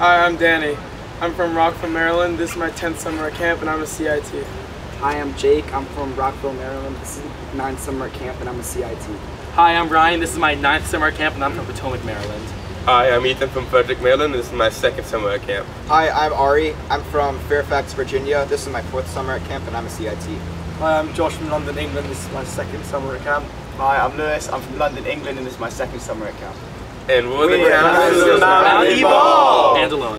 Hi, I'm Danny. I'm from Rockville, Maryland. This is my 10th summer at camp and I'm a CIT. Hi, I'm Jake. I'm from Rockville, Maryland. This is my 9th summer at camp and I'm a CIT. Hi, I'm Ryan. This is my 9th summer at camp and I'm from Potomac, Maryland. Hi, I'm Ethan from Frederick, Maryland. This is my second summer at camp. Hi, I'm Ari. I'm from Fairfax, Virginia. This is my fourth summer at camp and I'm a CIT. Hi, I'm Josh from London, England. This is my second summer at camp. Hi, I'm Lewis. I'm from London, England, and this is my second summer at camp. And we're the we